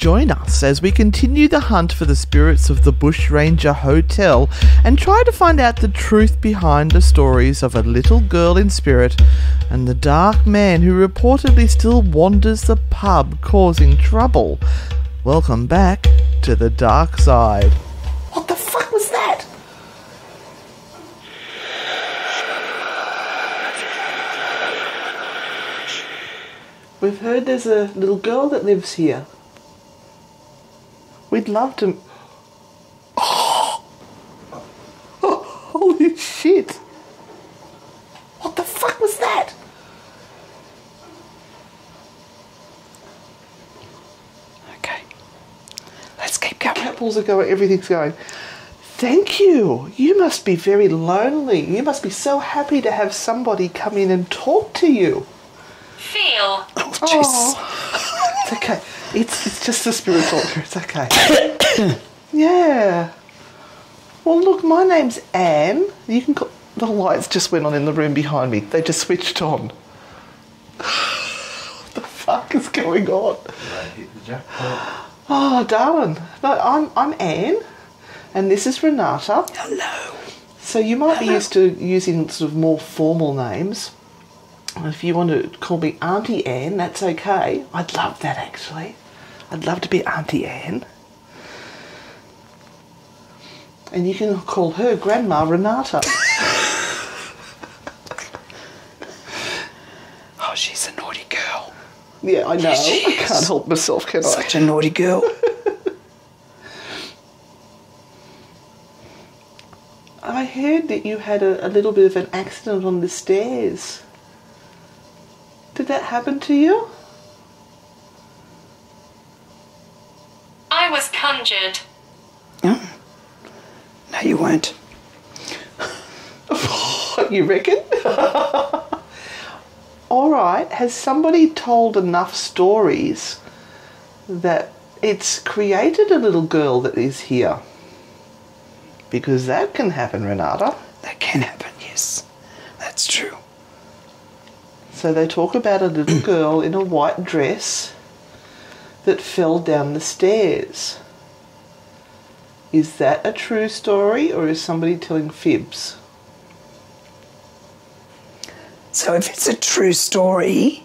Join us as we continue the hunt for the spirits of the Bushranger Hotel and try to find out the truth behind the stories of a little girl in spirit and the dark man who reportedly still wanders the pub causing trouble. Welcome back to the dark side. What the fuck was that? We've heard there's a little girl that lives here. We'd love to. Oh! Holy shit! What the fuck was that? Okay. Let's keep going. Apples are going, everything's going. Thank you. You must be very lonely. You must be so happy to have somebody come in and talk to you. Feel. Oh, jeez. Oh. It's okay. It's it's just a spirit talker. It's okay. yeah. Well, look, my name's Anne. You can call. The lights just went on in the room behind me. They just switched on. what the fuck is going on? Oh, darling. No, I'm I'm Anne, and this is Renata. Hello. So you might be used to using sort of more formal names. If you want to call me Auntie Anne, that's okay. I'd love that actually. I'd love to be Auntie Anne. And you can call her Grandma Renata. Oh, she's a naughty girl. Yeah, I know. She I can't help myself, can I? Such a naughty girl. I heard that you had a, a little bit of an accident on the stairs. Did that happen to you? I was conjured. Oh. No, you weren't. You reckon? All right. Has somebody told enough stories that it's created a little girl that is here? Because that can happen, Renata. That can happen, yes. That's true. So they talk about a little girl in a white dress that fell down the stairs. Is that a true story or is somebody telling fibs? So if it's a true story,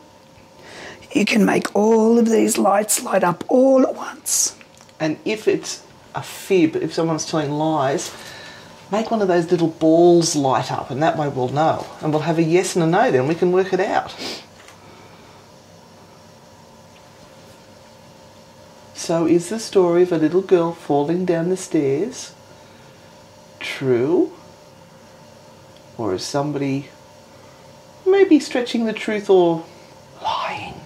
you can make all of these lights light up all at once. And if it's a fib, if someone's telling lies, make one of those little balls light up, and that way we'll know. And we'll have a yes and a no, then we can work it out. So, is the story of a little girl falling down the stairs true? Or is somebody maybe stretching the truth or lying?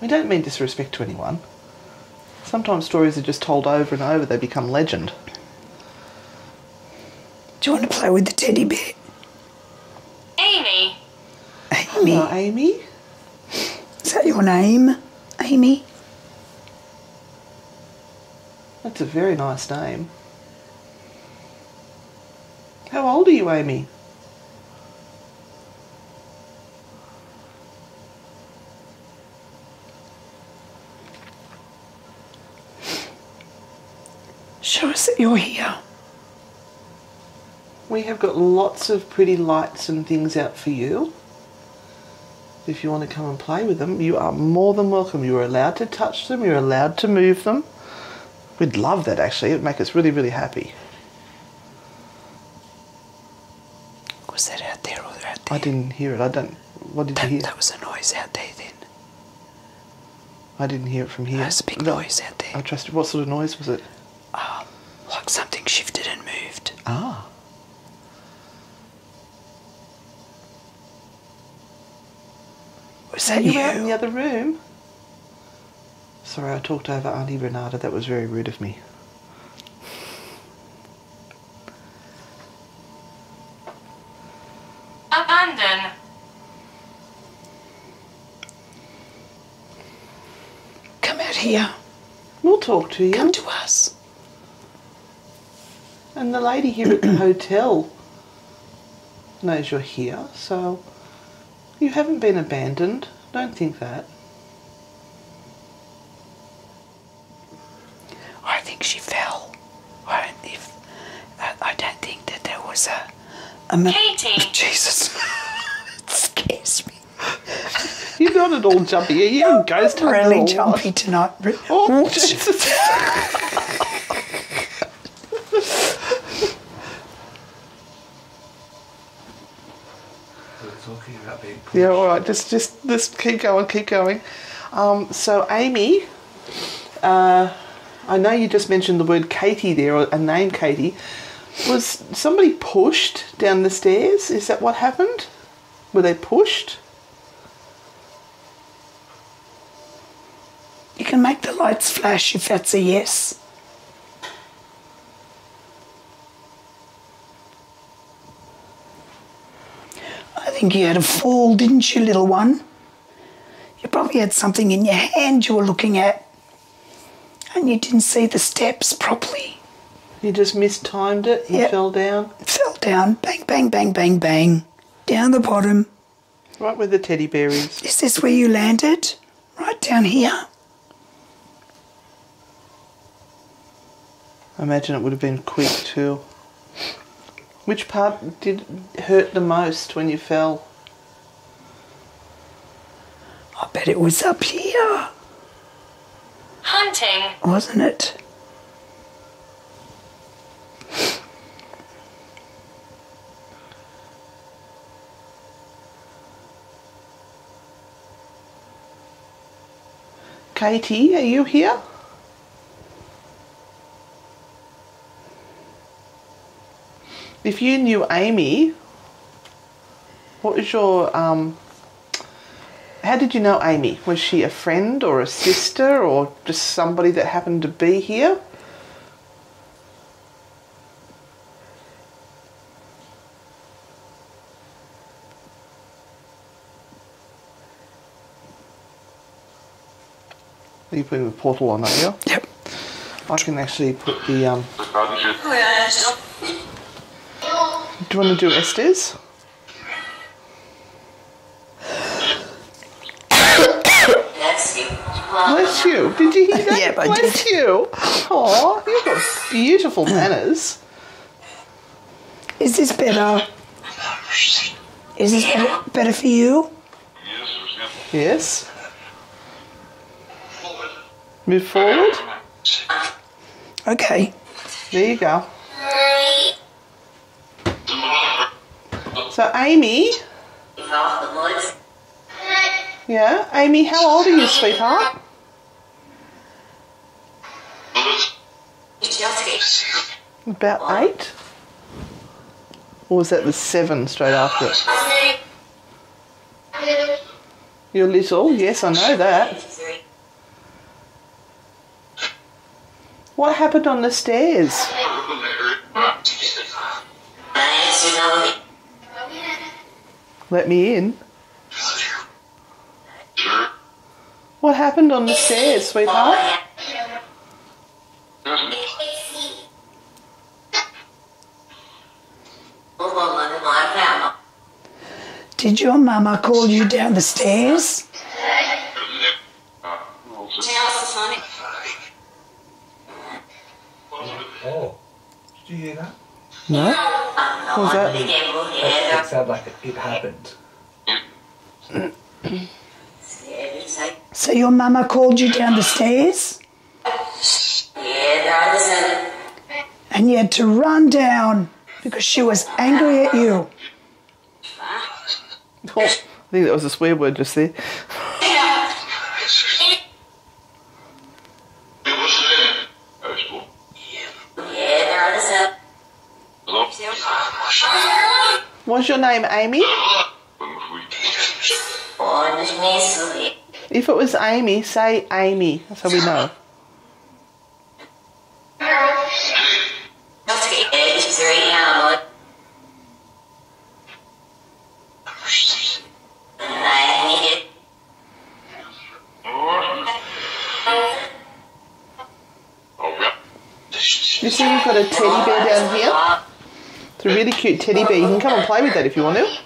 We don't mean disrespect to anyone. Sometimes stories are just told over and over, they become legend. Do you want to play with the teddy bear? Amy. Amy. Hello, Amy. Is that your name? Amy? That's a very nice name. How old are you, Amy? Show us that you're here. We have got lots of pretty lights and things out for you. If you want to come and play with them, you are more than welcome. You are allowed to touch them, you're allowed to move them. We'd love that actually, it would make us really, really happy. Was that out there or out there? I didn't hear it. I don't. What did you hear? that was a noise out there then. I didn't hear it from here. That was a big No, noise out there. I trust. What sort of noise was it? Oh, like something shifted and moved. Ah. Was Are that you you? out in the other room? Sorry, I talked over Auntie Renata. That was very rude of me. Abandon. Come out here. We'll talk to you. Come to us. And the lady here at the hotel knows you're here, so you haven't been abandoned. Don't think that. I think she fell. I don't, if, uh, I don't think that there was a. a Katie! Jesus. excuse me. You got it all jumpy. Are you a ghost? Really jumpy tonight. Oh, Jesus. talking about Yeah, all right. Just, just, just keep going, keep going. Um, so, Amy, uh, I know you just mentioned the word Katie there, or a name Katie. Was somebody pushed down the stairs? Is that what happened? Were they pushed? You can make the lights flash if that's a yes. Think you had a fall, didn't you, little one? You probably had something in your hand you were looking at, and you didn't see the steps properly. You just mistimed it and Yep. fell down fell down, bang, bang, bang, bang, bang, down the bottom. right where the teddy bear is. Is this where you landed? Right down here? I imagine it would have been quick too. Which part did hurt the most when you fell? I bet it was up here, Hunting. wasn't it? Katie, are you here? If you knew Amy, what was your um how did you know Amy? Was she a friend or a sister or just somebody that happened to be here? Are you putting the portal on, are you? Yep. I can actually put the um Do you want to do Estes? Bless you. Did you hear that? Yep, I Bless did. you. Aw, you've got beautiful manners. Is this better? Is this better, better for you? Yes. Move forward. Okay. There you go. So, Amy. Yeah, Amy, how old are you, sweetheart? About eight? Or was that the seven straight after it? You're little, yes, I know that. What happened on the stairs? Let me in. What happened on the stairs, sweetheart? Did your mama call you down the stairs? Oh, did you hear that? No? What was that? It sounded like it, it happened. So your mama called you down the stairs? And you had to run down because she was angry at you. Oh, I think that was a swear word just there. Your name, Amy? If it was Amy, say Amy, so we know. teddy bear. You can come and play with that if you want to.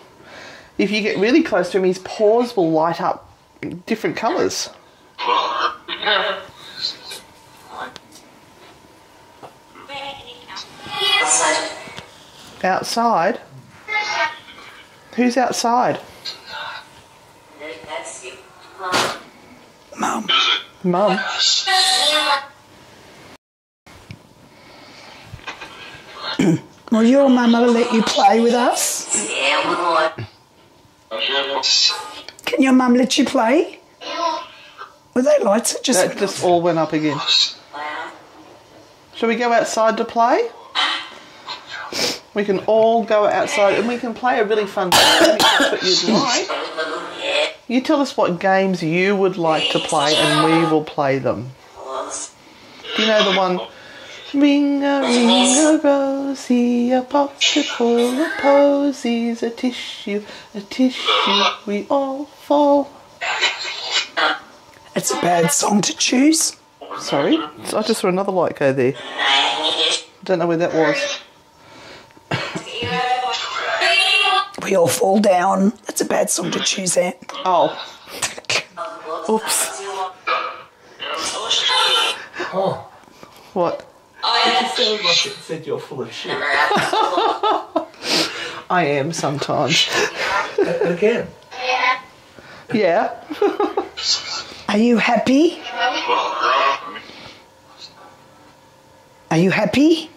If you get really close to him, his paws will light up different colours. Outside? Who's outside? Mum. Mum. Will your mama let you play with us? Can your mum let you play? Were they lights that just That just all went up again. Shall we go outside to play? We can all go outside and we can play a really fun game if that's what you'd like. You tell us what games you would like to play and we will play them. Do you know the one? Ring a ring a rosy, a pocket full of posies, a tissue, a tissue, we all fall. It's a bad song to choose. Sorry, I just saw another light go there. Don't know where that was. We all fall down. That's a bad song to choose at. Oh. Oops. Oh, What? It sounded it said you're full of shit. I am sometimes. Again. Yeah. Are you happy? Are you happy?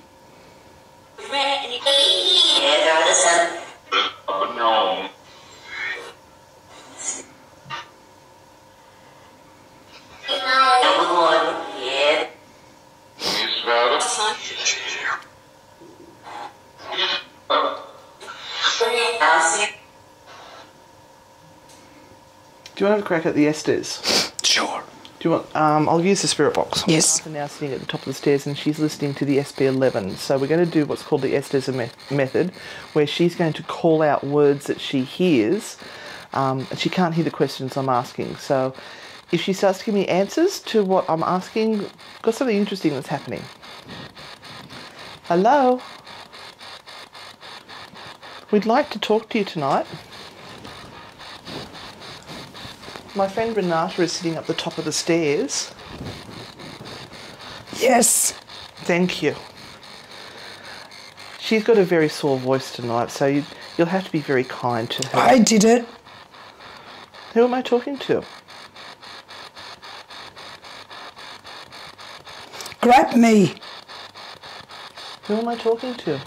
Do you want to have a crack at the Estes? Sure. Do you want? Um, I'll use the spirit box. Yes. Martha now sitting at the top of the stairs, and she's listening to the SB11. So we're going to do what's called the Estes me- method, where she's going to call out words that she hears, um, and she can't hear the questions I'm asking. So if she starts to give me answers to what I'm asking, got something interesting that's happening. Hello. We'd like to talk to you tonight. My friend Renata is sitting up the top of the stairs. Yes. Thank you. She's got a very sore voice tonight, so you, you'll have to be very kind to her. I did it. Who am I talking to? Grab me. Who am I talking to?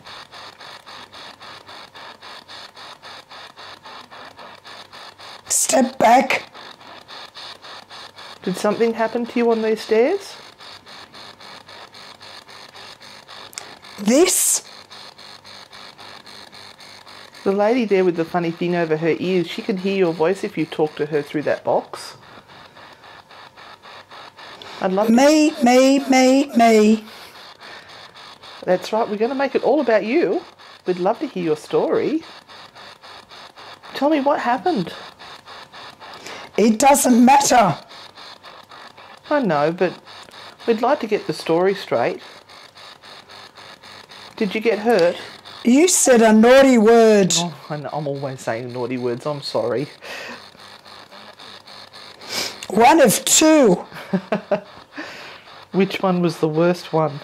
Step back. Did something happen to you on these stairs? This. The lady there with the funny thing over her ears, she can hear your voice if you talk to her through that box. I'd love to. Me, me, me, me. That's right, we're going to make it all about you. We'd love to hear your story. Tell me what happened. It doesn't matter. I know, but we'd like to get the story straight. Did you get hurt? You said a naughty word. Oh, I'm always saying naughty words. I'm sorry. One of two. Which one was the worst one?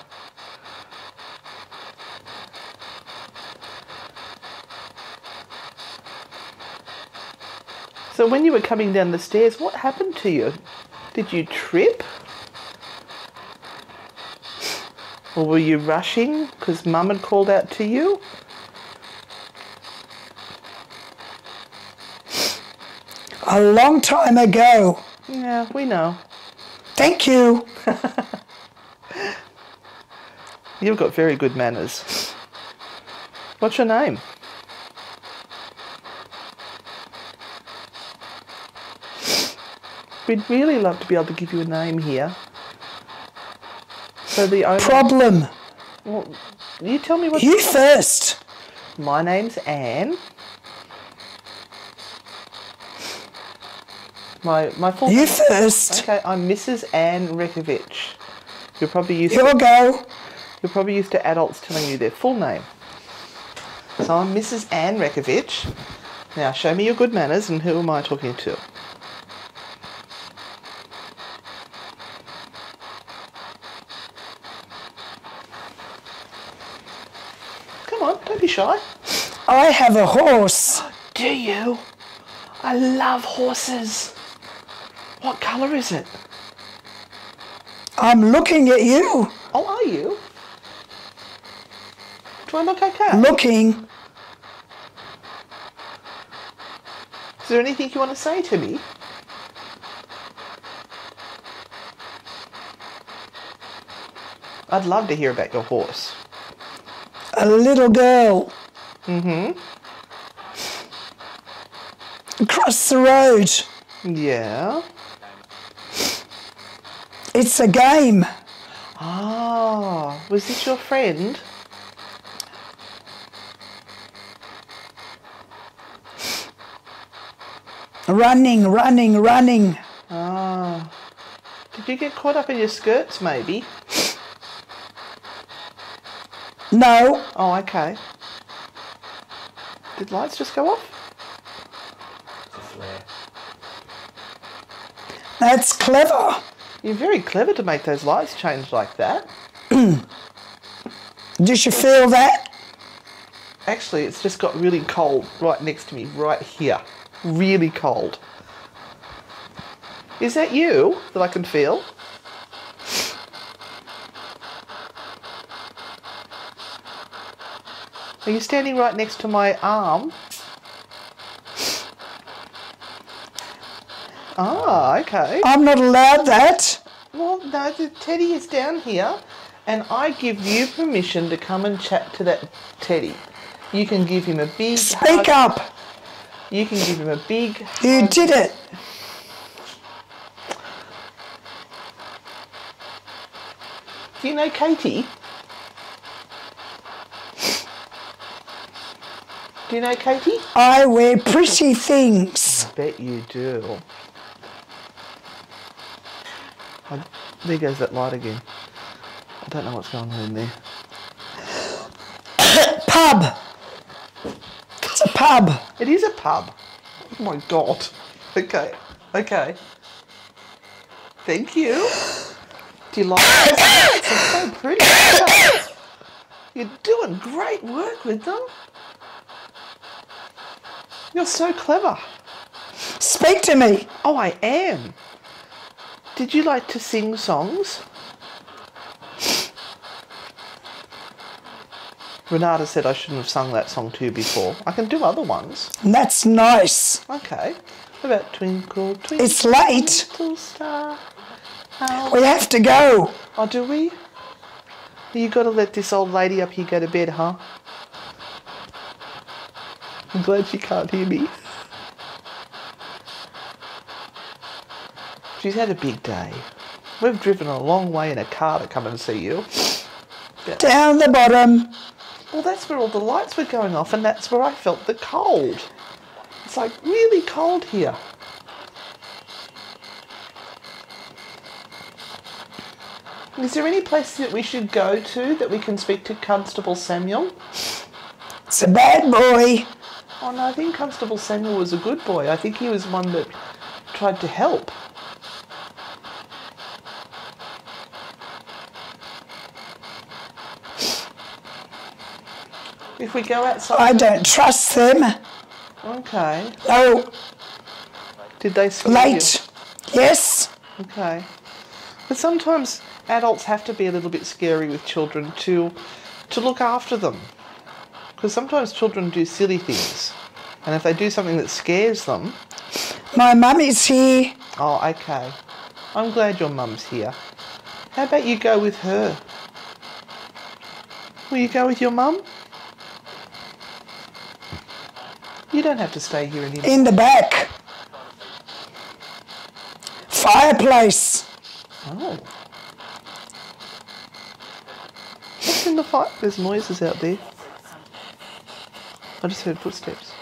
So when you were coming down the stairs, what happened to you? Did you trip? Or were you rushing because mum had called out to you? A long time ago. Yeah, we know. Thank you. You've got very good manners. What's your name? We'd really love to be able to give you a name here. So the owner. Problem. well, you tell me what. You first. My name's Anne. My my full. You first. Okay, I'm Mrs. Anne Rzechowicz. You're probably used. Your to, go. you're probably used to adults telling you their full name. So I'm Mrs. Anne Rzechowicz. Now show me your good manners and who am I talking to? Come on, don't be shy. I have a horse. Oh, do you? I love horses. What colour is it? I'm looking at you. Oh, are you? Do I look okay? Looking. Is there anything you want to say to me? I'd love to hear about your horse. A little girl. Mm-hmm. Across the road. Yeah. It's a game. Ah, was this your friend? Running, running, running. Ah. Did you get caught up in your skirts, maybe? No, Oh, okay. Did lights just go off? It's a flare. that's clever. You're very clever to make those lights change like that. Did you feel that? Actually, it's just got really cold right next to me, right here. Really cold. Is that you that I can feel? Are you standing right next to my arm? Ah, okay. I'm not allowed that. Well, no, the teddy is down here, and I give you permission to come and chat to that teddy. You can give him a big Speak hug. up. You can give him a big. You hug. did it. Do you know Katie? Do you know Katie? I wear pretty things. I Bet you do. I, there goes that light again. I don't know what's going on in there. Pub. It's a pub. It is a pub. Oh my god. Okay. Okay. Thank you. Do you like it? It's so pretty. You're doing great work with them. You're so clever. Speak to me. Oh, I am. Did you like to sing songs? Renata said I shouldn't have sung that song to you before. I can do other ones. That's nice. Okay. What about Twinkle, Twinkle, It's late. Little Star? How... We have to go. Oh, do we? You got to let this old lady up here go to bed, huh? I'm glad she can't hear me. She's had a big day. We've driven a long way in a car to come and see you. Down the bottom. Well, that's where all the lights were going off, and that's where I felt the cold. It's like really cold here. Is there any place that we should go to that we can speak to Constable Samuel? It's a bad boy. Oh no, I think Constable Samuel was a good boy. I think he was one that tried to help. If we go outside. I don't trust them. Okay. Oh, Did they scare late. Yes. Okay. But sometimes adults have to be a little bit scary with children to to look after them. Because sometimes children do silly things. And if they do something that scares them, My mum is here. oh, okay. I'm glad your mum's here. How about you go with her? Will you go with your mum? You don't have to stay here anymore. In the back. Fireplace. Oh. What's in the fire? There's noises out there. I just heard footsteps.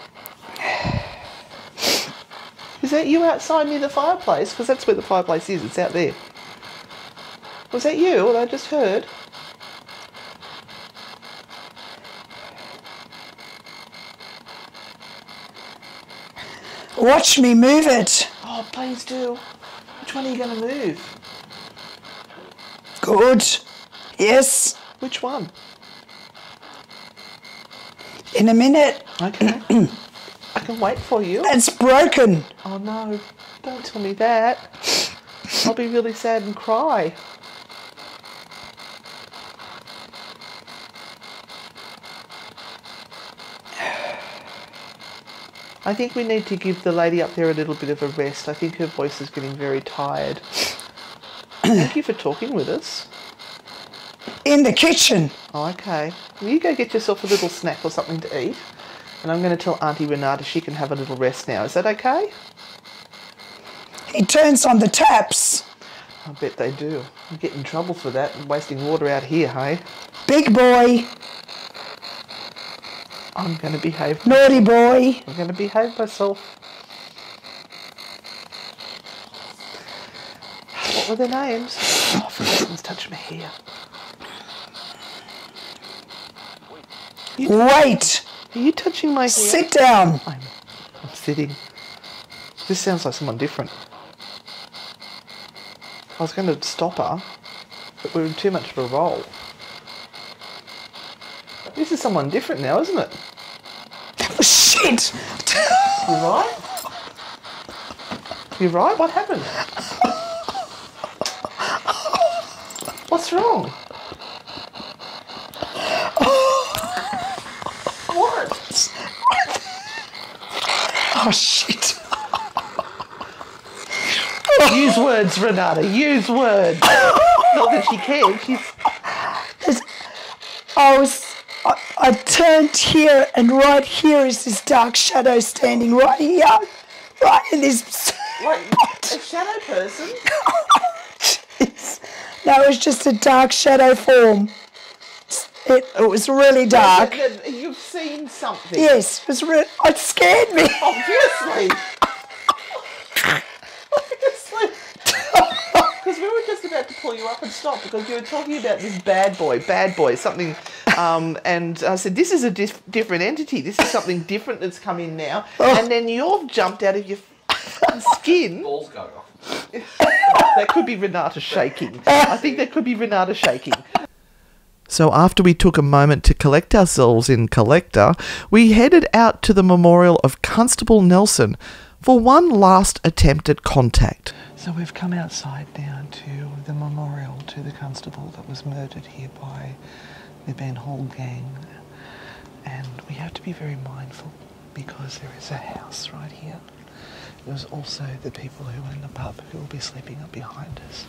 Is that you outside near the fireplace? Because that's where the fireplace is. It's out there. Was that you? What I just heard? Watch me move it. Oh, please do. Which one are you going to move? Good. Yes. Which one? In a minute. Okay. I can wait for you. It's broken. Oh no, don't tell me that. I'll be really sad and cry. I think we need to give the lady up there a little bit of a rest. I think her voice is getting very tired. Thank you for talking with us. In the kitchen. Oh, okay. You go get yourself a little snack or something to eat. And I'm going to tell Auntie Renata she can have a little rest now. Is that okay? He turns on the taps. I bet they do. You get in trouble for that and wasting water out here, hey? Big boy, I'm going to behave. naughty boy. I'm going to behave myself. What were their names? Oh, for heaven's touch my hair. Wait. Are you touching my hair? Sit down. I'm, I'm sitting. This sounds like someone different. I was going to stop her, but we were in too much of a roll. This is someone different now, isn't it? Shit. You right? You right? What happened? What's wrong? Oh shit. Use words, Renata. Use words. Not that she can. She's I was. I, I turned here, and right here is this dark shadow standing right here, right in this. like a shadow person. no, it was just a dark shadow form. It, it was really dark. That- that You've seen something. Yes, it was. Re- it scared me. Obviously. Obviously. Because we were just about to pull you up and stop because you were talking about this bad boy, bad boy, something. Um, and I said, this is a dif- different entity. This is something different that's come in now. And then you've jumped out of your skin. Balls going off. That could be Renata shaking. I think that could be Renata shaking. So after we took a moment to collect ourselves in Collector, we headed out to the memorial of Constable Nelson for one last attempt at contact. So we've come outside now to the memorial to the constable that was murdered here by the Ben Hall gang. And we have to be very mindful because there is a house right here. There's also the people who are in the pub who will be sleeping up behind us.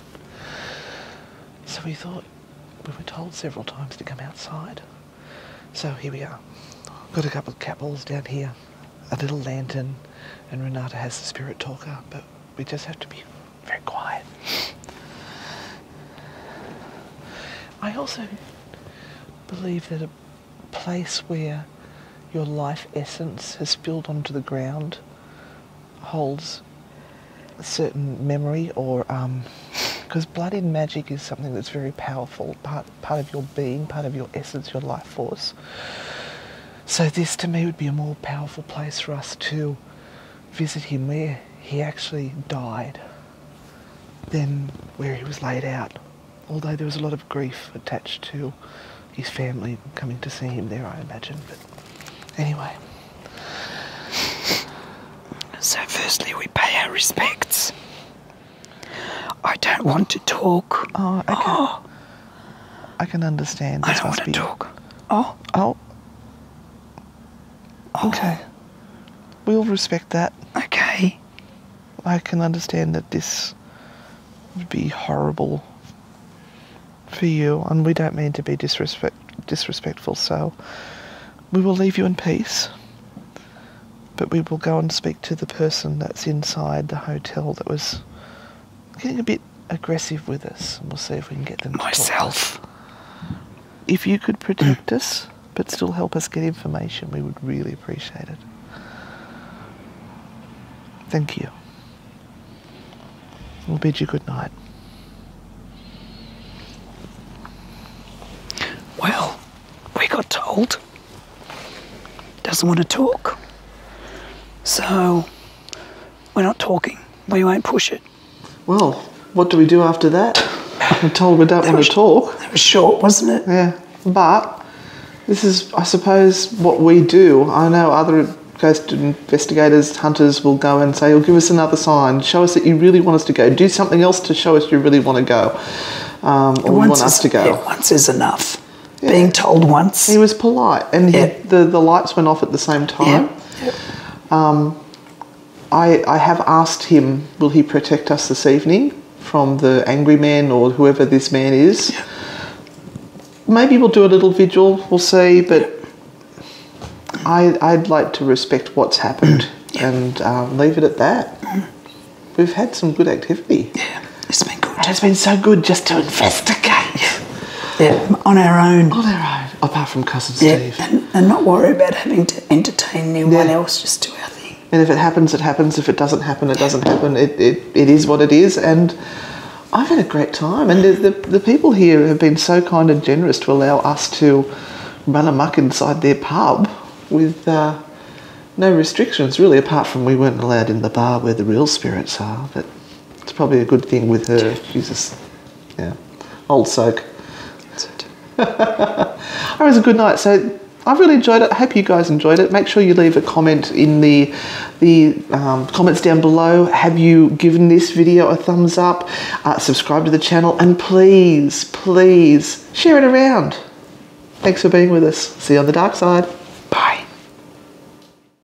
So we thought, we were told several times to come outside. So here we are. Got a couple of cat balls down here, a little lantern, and Renata has the spirit talker, but we just have to be very quiet. I also believe that a place where your life essence has spilled onto the ground holds a certain memory or um, because blood in magic is something that's very powerful part part of your being part of your essence your life force. So this to me would be a more powerful place for us to visit him where he actually died than where he was laid out. Although there was a lot of grief attached to his family coming to see him there i imagine but anyway. So, firstly, we pay our respects. I don't want to talk. oh okay oh. i can understand I this don't want to be talk. Oh. oh, Oh. Okay. We'll respect that. okay. I can understand that this would be horrible for you, and we don't mean to be disrespect disrespectful, so we will leave you in peace. But we will go and speak to the person that's inside the hotel that was getting a bit aggressive with us, and we'll see if we can get them. Myself. If you could protect us, but still help us get information, we would really appreciate it. Thank you. We'll bid you good night. Well, we got told. Doesn't want to talk. So, we're not talking. We won't push it. Well, what do we do after that? I'm told we don't want to talk. That was short, wasn't it? Yeah, but this is, I suppose, what we do. I know other ghost investigators, hunters will go and say, "Oh, give us another sign. Show us that you really want us to go. Do something else to show us you really want to go, um, or you want us to go." yeah, once is enough. Being told once. He was polite, and he, the the lights went off at the same time. yeah. I, I have asked him, will he protect us this evening from the angry man or whoever this man is? Maybe we'll do a little vigil, we'll see, but I, I'd like to respect what's happened and um, leave it at that. We've had some good activity. Yeah, it's been good. And it's been so good just to investigate Yeah, on our own. on our own, apart from Cousin Yeah, Steve. and, and not worry about having to entertain anyone Yeah. else. Just do our thing. And if it happens, it happens. If it doesn't happen, it doesn't happen. It, it, it is what it is. And I've had a great time. And the, the, the people here have been so kind and generous to allow us to run amok inside their pub with uh, no restrictions, really, apart from we weren't allowed in the bar where the real spirits are. But it's probably a good thing with her. She's just, yeah, old soak. It was a good night. So I really enjoyed it. I hope you guys enjoyed it. Make sure you leave a comment in the the um, comments down below. Have you given this video a thumbs up? Uh, subscribe to the channel and please, please share it around. Thanks for being with us. See you on the dark side.